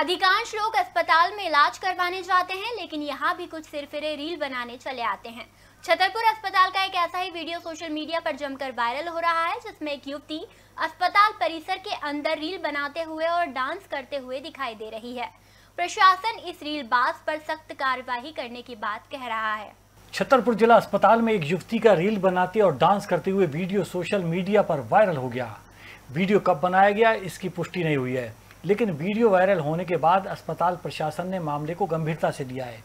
अधिकांश लोग अस्पताल में इलाज करवाने जाते हैं, लेकिन यहाँ भी कुछ सिरफिरे रील बनाने चले आते हैं। छतरपुर अस्पताल का एक ऐसा ही वीडियो सोशल मीडिया पर जमकर वायरल हो रहा है, जिसमें एक युवती अस्पताल परिसर के अंदर रील बनाते हुए और डांस करते हुए दिखाई दे रही है। प्रशासन इस रील बाज पर सख्त कार्यवाही करने की बात कह रहा है। छतरपुर जिला अस्पताल में एक युवती का रील बनाते और डांस करते हुए वीडियो सोशल मीडिया पर वायरल हो गया। वीडियो कब बनाया गया, इसकी पुष्टि नहीं हुई है। लेकिन वीडियो वायरल होने के बाद अस्पताल प्रशासन ने मामले को गंभीरता से लिया है।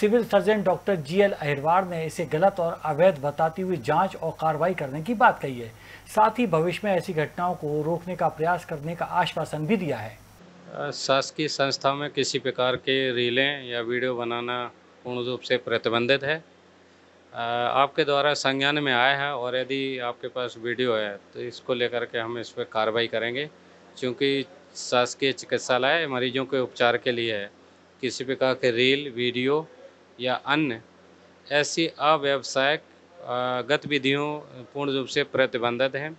Civil surgeon doctor G L Ahirwar ने इसे गलत और अवैध बताती हुई जाँच और कार्रवाई करने की बात कही है। साथ ही भविष्य में ऐसी घटनाओं को रोकने का प्रयास करने का आश्वासन भी दिया है। शासकीय संस्था में किसी प्रकार के रीलें या वीडियो बनाना पूर्ण रूप से प्रतिबंधित है। आपके द्वारा संज्ञान में आया है और यदि आपके पास वीडियो है तो इसको लेकर के हम इस पर कार्रवाई करेंगे, क्योंकि शासकीय चिकित्सालय मरीजों के उपचार के लिए है। किसी प्रकार के रील, वीडियो या अन्य ऐसी अव्यावसायिक गतिविधियों पूर्ण रूप से प्रतिबंधित हैं।